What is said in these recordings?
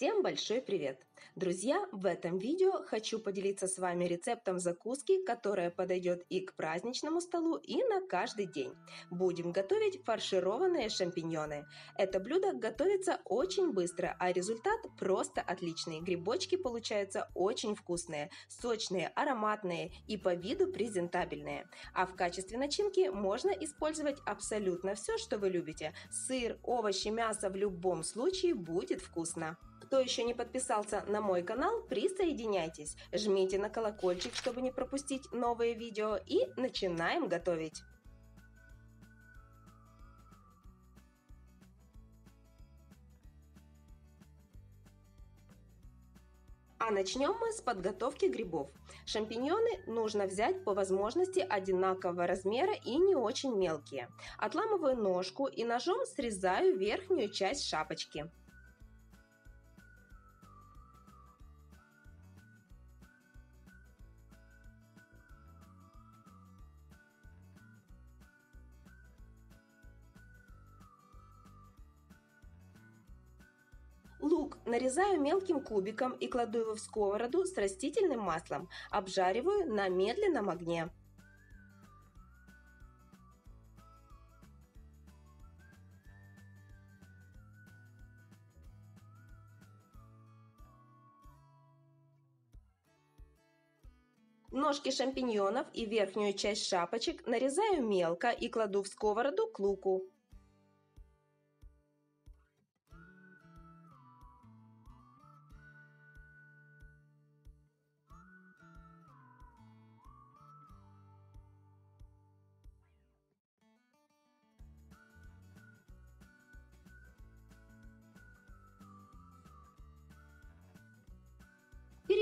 Всем большой привет! Друзья, в этом видео хочу поделиться с вами рецептом закуски, которая подойдет и к праздничному столу, и на каждый день. Будем готовить фаршированные шампиньоны. Это блюдо готовится очень быстро, а результат просто отличный. Грибочки получаются очень вкусные, сочные, ароматные и по виду презентабельные. А в качестве начинки можно использовать абсолютно все, что вы любите. Сыр, овощи, мясо в любом случае будет вкусно. Кто еще не подписался на мой канал, присоединяйтесь, жмите на колокольчик, чтобы не пропустить новые видео и начинаем готовить. А начнем мы с подготовки грибов. Шампиньоны нужно взять по возможности одинакового размера и не очень мелкие. Отламываю ножку и ножом срезаю верхнюю часть шапочки. Лук нарезаю мелким кубиком и кладу его в сковороду с растительным маслом. Обжариваю на медленном огне. Ножки шампиньонов и верхнюю часть шапочек нарезаю мелко и кладу в сковороду к луку.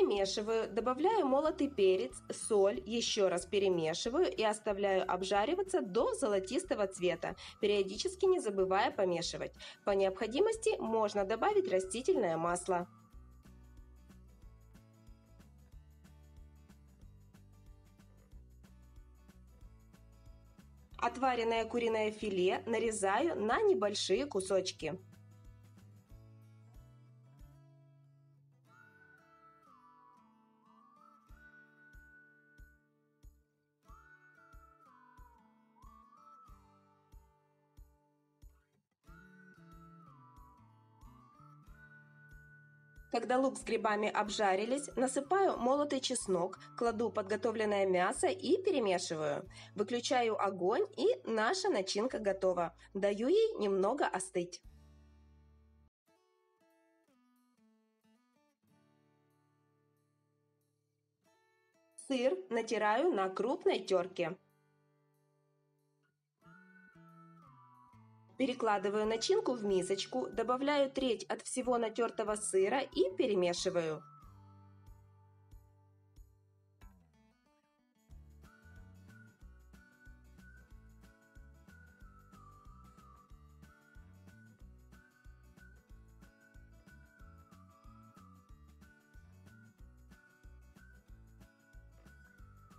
Перемешиваю, добавляю молотый перец, соль, еще раз перемешиваю и оставляю обжариваться до золотистого цвета, периодически не забывая помешивать. По необходимости можно добавить растительное масло. Отваренное куриное филе нарезаю на небольшие кусочки. Когда лук с грибами обжарились, насыпаю молотый чеснок, кладу подготовленное мясо и перемешиваю. Выключаю огонь и наша начинка готова. Даю ей немного остыть. Сыр натираю на крупной терке. Перекладываю начинку в мисочку, добавляю треть от всего натертого сыра и перемешиваю.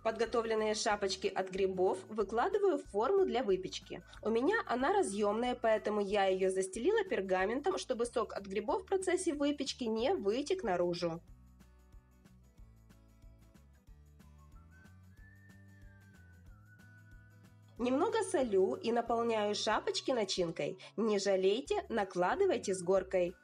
Подготовленные шапочки от грибов выкладываю в форму для выпечки. У меня она разъемная, поэтому я ее застелила пергаментом, чтобы сок от грибов в процессе выпечки не вытек наружу. Немного солю и наполняю шапочки начинкой. Не жалейте, накладывайте с горкой.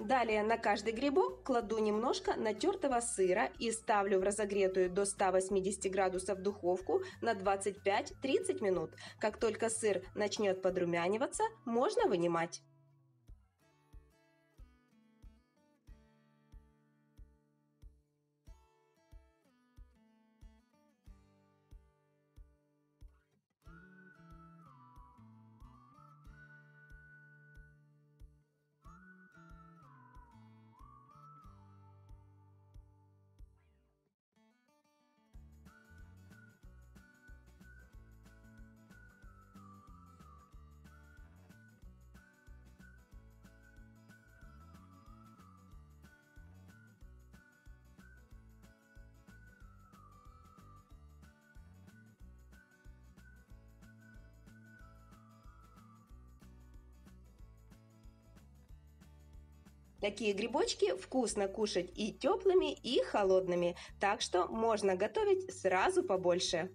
Далее на каждый грибок кладу немножко натертого сыра и ставлю в разогретую до 180 градусов духовку на 25-30 минут. Как только сыр начнет подрумяниваться, можно вынимать. Такие грибочки вкусно кушать и теплыми, и холодными, так что можно готовить сразу побольше.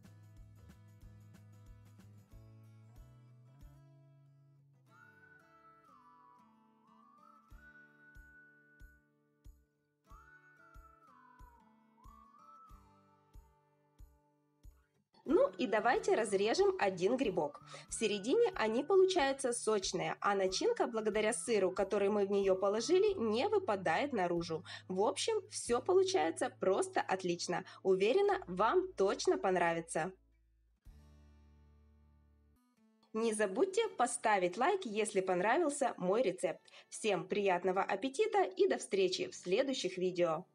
И давайте разрежем один грибок. В середине они получаются сочные, а начинка, благодаря сыру, который мы в нее положили, не выпадает наружу. В общем, все получается просто отлично. Уверена, вам точно понравится. Не забудьте поставить лайк, если понравился мой рецепт. Всем приятного аппетита и до встречи в следующих видео!